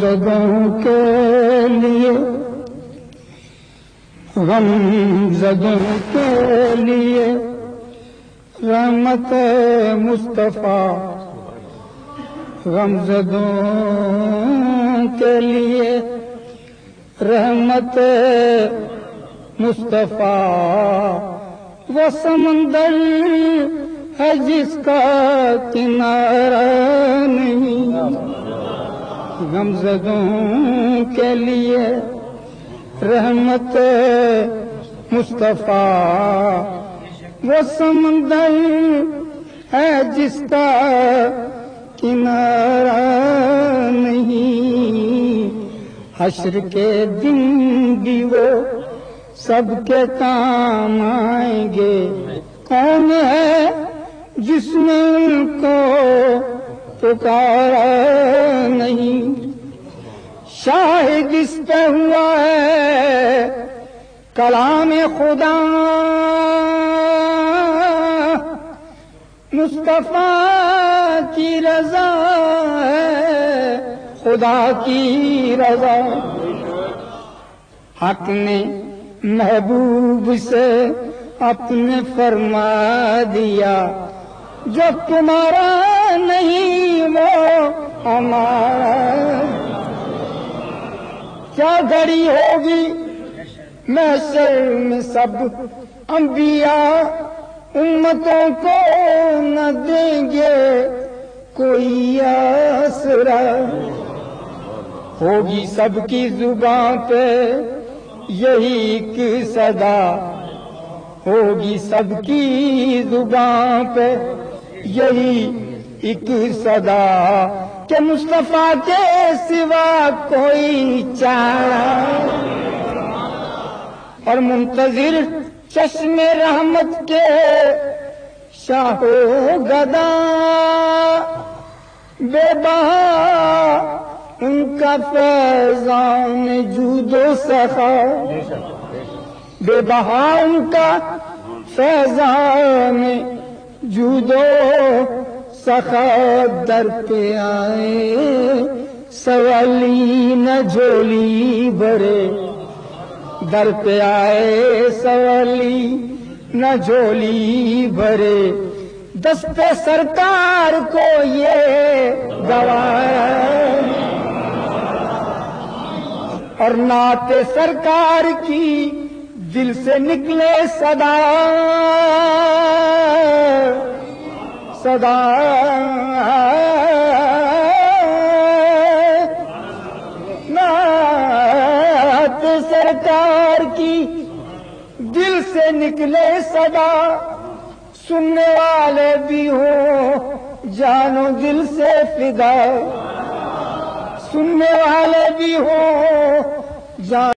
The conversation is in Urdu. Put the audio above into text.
زدوں کے لیے غم زدوں کے لیے رحمت مصطفیٰ غم زدوں کے لیے رحمت مصطفیٰ وہ سمندر ہے جس کا کنارہ نہیں۔ غم زدوں کے لیے رحمت مصطفیٰ وہ سمندر ہے جس کا کنارہ حشر کے دن بھی وہ سب کے کام آئیں گے۔ کون ہے جس نے ان کو پکارا نہیں؟ شاہد اس پہ ہوا ہے، کلام خدا۔ مصطفیٰ کی رضا ہے۔ خدا کی رضا۔ حق نے محبوب سے اپنے فرما دیا۔ جو تمہارا نہیں، وہ ہمارا۔ کیا گھڑی ہوگی؟ میں میں سب انبیاء امتوں کو نہ دیں گے کوئی آسرا۔ ہوگی سب کی زبان پہ یہی ایک صدا۔ ہوگی سب کی زبان پہ یہی ایک صدا۔ کہ مصطفیٰ کے سوا کوئی چارہ اور منتظر چشم رحمت کے شاہ گدا۔ بے بہا ان کا فیضان جود و سخا، بے بہا ان کا فیضان جود و سخا در پہ آئے، سوالی نہ جھولی بھرے۔ در پہ آئے، سوالی نہ جھولی بھرے۔ دست سرکار کو یہ گوایا اور نعت سرکار کی دل سے نکلے صدا۔ صدا۔ نعت سرکار کی دل سے نکلے صدا۔ سننے والے بھی ہو جانو دل سے فدا۔ سننے والے بھی ہو جان